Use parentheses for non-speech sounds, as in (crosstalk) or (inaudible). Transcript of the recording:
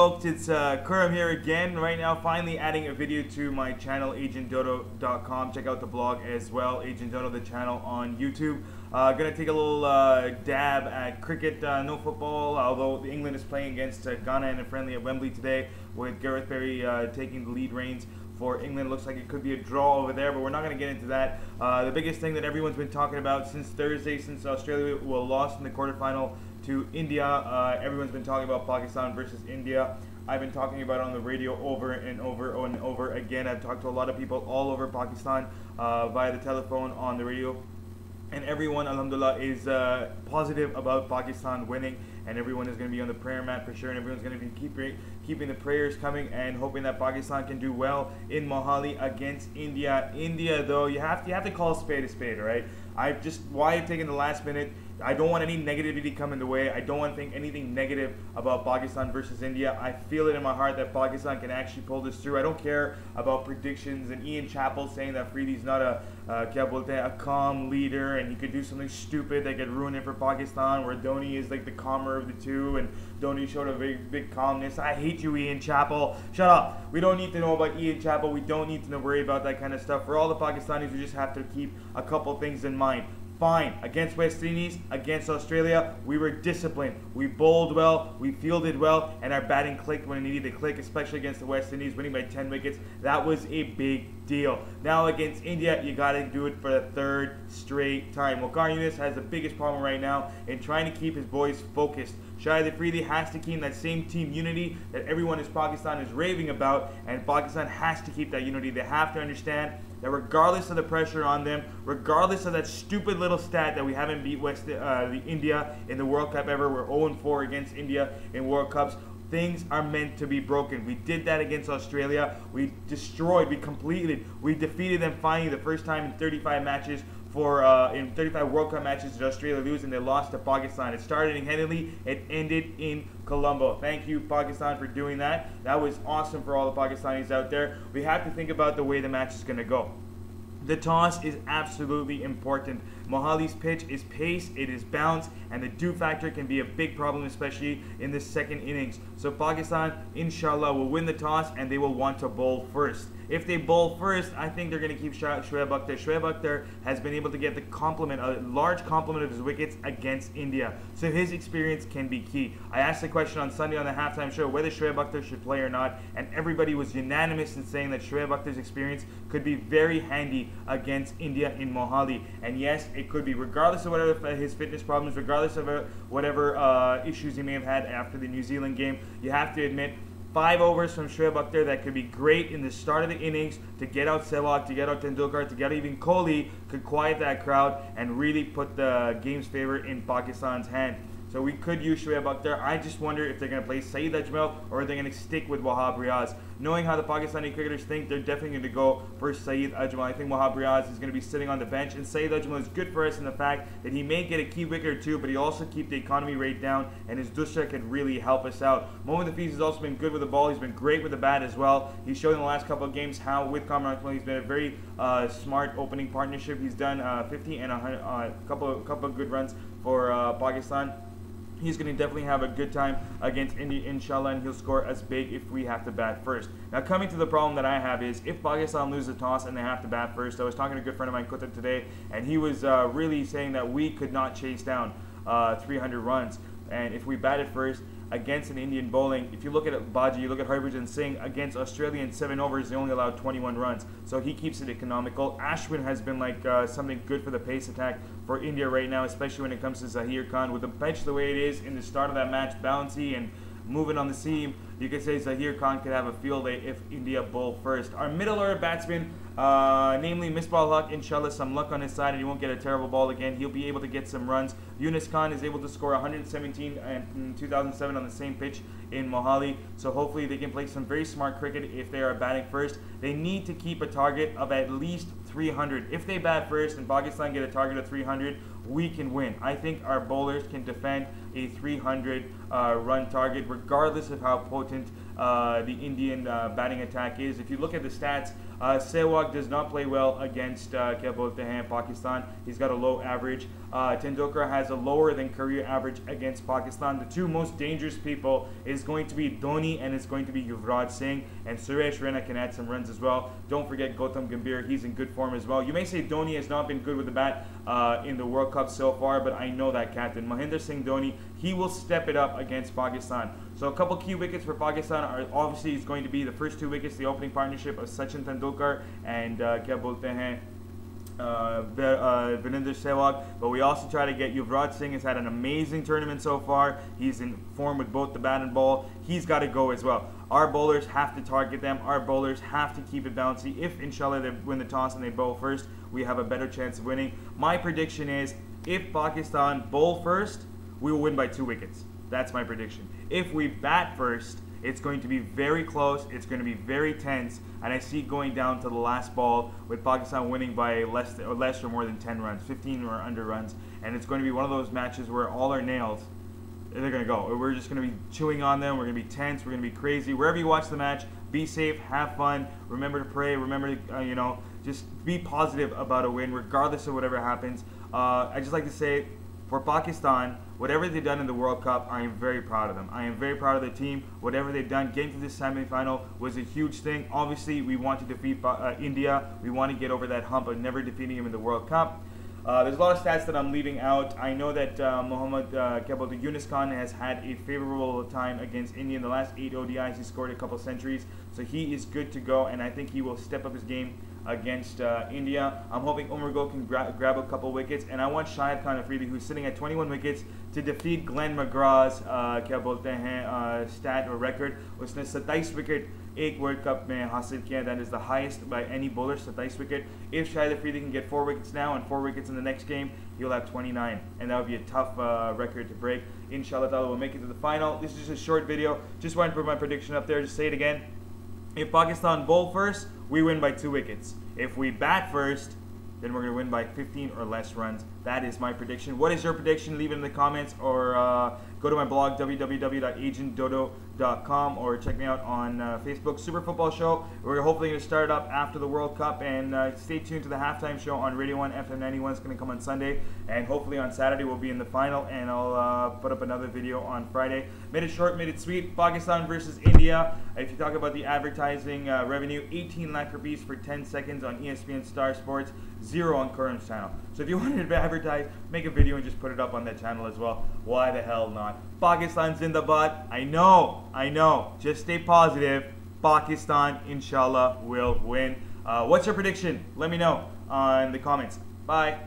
folks, it's uh, Khurram here again. Right now, finally adding a video to my channel, agentdodo.com. Check out the blog as well, Agent Dodo, the channel on YouTube. Uh, gonna take a little uh, dab at cricket, uh, no football, although England is playing against uh, Ghana in a friendly at Wembley today with Gareth Barry uh, taking the lead reins for England. Looks like it could be a draw over there, but we're not going to get into that. Uh, the biggest thing that everyone's been talking about since Thursday, since Australia lost in the quarterfinal to India, uh, everyone's been talking about Pakistan versus India. I've been talking about it on the radio over and over and over again. I've talked to a lot of people all over Pakistan uh, via the telephone, on the radio, and everyone, alhamdulillah, is uh, positive about Pakistan winning, and everyone is going to be on the prayer mat for sure, and everyone's going to be keeping keeping the prayers coming and hoping that Pakistan can do well in Mohali against India. India, though, you have to you have to call a spade a spade, right? I've just why I've taken the last minute I don't want any negativity come in the way. I don't want to think anything negative about Pakistan versus India. I feel it in my heart that Pakistan can actually pull this through. I don't care about predictions and Ian Chappell saying that Afridi's not a uh, a calm leader and he could do something stupid that could ruin it for Pakistan. Where Dhoni is like the calmer of the two and Dhoni showed a big big calmness. I hate you, Ian Chappell. Shut up. We don't need to know about Ian Chappell. We don't need to worry about that kind of stuff. For all the Pakistanis, we just have to keep a couple things in mind fine. Against West Indies, against Australia, we were disciplined. We bowled well, we fielded well, and our batting clicked when it needed to click, especially against the West Indies, winning by 10 wickets. That was a big deal. Now against India, you got to do it for the third straight time. Younis has the biggest problem right now in trying to keep his boys focused. Shahid Afridi has to keep that same team unity that everyone in Pakistan is raving about, and Pakistan has to keep that unity. They have to understand that regardless of the pressure on them, regardless of that stupid little stat that we haven't beat West uh, the India in the World Cup ever, we're 0-4 against India in World Cups. Things are meant to be broken. We did that against Australia. We destroyed, we completed, we defeated them finally the first time in 35 matches for uh, in 35 World Cup matches did Australia lose and they lost to Pakistan. It started in Headingley, it ended in Colombo. Thank you, Pakistan, for doing that. That was awesome for all the Pakistanis out there. We have to think about the way the match is going to go. The toss is absolutely important. Mohali's pitch is pace, it is bounce, and the dew factor can be a big problem, especially in the second innings. So Pakistan, inshallah, will win the toss and they will want to bowl first. If they bowl first, I think they're going to keep Shoaib Akhtar. Shoaib Akhtar has been able to get the complement, a large complement of his wickets against India. So his experience can be key. I asked the question on Sunday on the halftime show whether Shoaib Akhtar should play or not, and everybody was unanimous in saying that Shoaib Akhtar's experience could be very handy against India in Mohali. And yes, it could be, regardless of whatever his fitness problems, regardless of uh, whatever uh, issues he may have had after the New Zealand game, you have to admit Five overs from Shoaib there that could be great in the start of the innings to get out Sehwag, to get out Tendulkar, to get out even Kohli, could quiet that crowd and really put the game's favor in Pakistan's hand. So we could use Shoaib Akhtar. I just wonder if they're going to play Saeed Ajmal or are they going to stick with Wahab Riaz. Knowing how the Pakistani cricketers think, they're definitely going to go for Saeed Ajmal. I think Wahab Riaz is going to be sitting on the bench. And Saeed Ajmal is good for us in the fact that he may get a key wicket or two, but he also keep the economy rate down, and his doosra can really help us out. Mohammad Hafiz has also been good with the ball. He's been great with the bat as well. He's shown in the last couple of games how, with Kamran Akmal, he's been a very uh, smart opening partnership. He's done uh, 50 and a uh, couple, couple of good runs for uh, Pakistan he's going to definitely have a good time against India, inshallah, and he'll score as big if we have to bat first. Now, coming to the problem that I have is if Pakistan loses the toss and they have to bat first, I was talking to a good friend of mine, Kuta, today, and he was uh, really saying that we could not chase down uh, 300 runs. And if we batted first, against an Indian bowling. If you look at Bhajji, you look at Harbhajan Singh against Australia in seven overs, they only allowed 21 runs. So he keeps it economical. Ashwin has been like uh, something good for the pace attack for India right now, especially when it comes to Zaheer Khan. With the bench the way it is in the start of that match, bouncy and moving on the seam, you could say Zaheer Khan could have a field day if India bowl first. Our middle order batsman, uh, namely Misbah Haq, inshallah, some luck on his side and he won't get a terrible ball again. He'll be able to get some runs. Younis Khan is able to score 117 in 2007 on the same pitch in Mohali. So hopefully they can play some very smart cricket if they are batting first. They need to keep a target of at least 300. If they bat first and Pakistan get a target of 300, we can win. I think our bowlers can defend a 300 uh, run target, regardless of how potent uh, the Indian uh, batting attack is. If you look at the stats, uh, Sehwag does not play well against uh, Pakistan. He's got a low average. Uh, Tendulkar has a lower than career average against Pakistan. The two most dangerous people is going to be Dhoni and it's going to be Yuvraj Singh. And Suresh Raina can add some runs as well. Don't forget Gautam Gambhir. He's in good form as well. You may say Dhoni has not been good with the bat uh, in the World Cup so far, but I know that captain. Mahendra Singh Dhoni, he will step it up against Pakistan. So a couple key wickets for Pakistan are obviously is going to be the first two wickets, the opening partnership of Sachin Tendulkar and uh, kya bolte hain, uh, uh, Sehwag, but we also try to get Yuvraj Singh has had an amazing tournament so far. He's in form with both the bat and ball. He's got to go as well. Our bowlers have to target them. Our bowlers have to keep it bouncy. If inshallah they win the toss and they bowl first, we have a better chance of winning. My prediction is if Pakistan bowl first, we will win by two wickets. That's my prediction. If we bat first, it's going to be very close. It's going to be very tense, and I see going down to the last ball with Pakistan winning by less or less or more than 10 runs, 15 or under runs, and it's going to be one of those matches where all our nails they're going to go. We're just going to be chewing on them. We're going to be tense. We're going to be crazy. Wherever you watch the match, be safe, have fun. Remember to pray. Remember to, uh, you know, just be positive about a win, regardless of whatever happens. Uh, I just like to say, for Pakistan, whatever they've done in the World Cup, I am very proud of them. I am very proud of the team. Whatever they've done, getting to this semifinal was a huge thing. Obviously, we want to defeat uh, India. We want to get over that hump of never defeating them in the World Cup. Uh, there's a lot of stats that I'm leaving out. I know that uh, Mohammad uh, Kebal, Younis Khan, has had a favorable time against India in the last eight ODIs. He scored a couple centuries, so he is good to go, and I think he will step up his game against uh, India. I'm hoping Umar Gul can gra- grab a couple wickets, and I want Shahid Khan Afridi, who's sitting at 21 wickets, to defeat Glenn McGrath's uh, uh, stat or record. उसने 27 wicket एक world cup में हासिल किया That is the highest by any bowler. Bowler 27 wicket. If Shahid Afridi can get 4 wickets now and 4 wickets in the next game, he'll have 29 and that would be a tough uh, record to break inshallah ta'ala we'll make it to the final this is just a short video just wanted to put my prediction up there just say it again if pakistan bowl first we win by two wickets. If we bat first, then we're going to win by 15 or less runs. That is my prediction. What is your prediction? Leave it in the comments or uh, go to my blog, www.agentdodo.com, or check me out on uh, Facebook, Super Football Show. We're hopefully going to start up after the World Cup, and uh, stay tuned to the halftime show on Radio 1 FM 91. It's going to come on Sunday, and hopefully on Saturday we'll be in the final, and I'll uh, put up another video on Friday. Made it short, made it sweet. Pakistan versus India. If you talk about the advertising uh, revenue, 18 lakh rupees for 10 seconds on ESPN Star Sports, zero on Khurram's channel. So if you (laughs) wanted to advertise, make a video and just put it up on that channel as well. Why the hell not? Pakistan's in the butt. I know, I know. Just stay positive. Pakistan, inshallah, will win. Uh, what's your prediction? Let me know on the comments. Bye.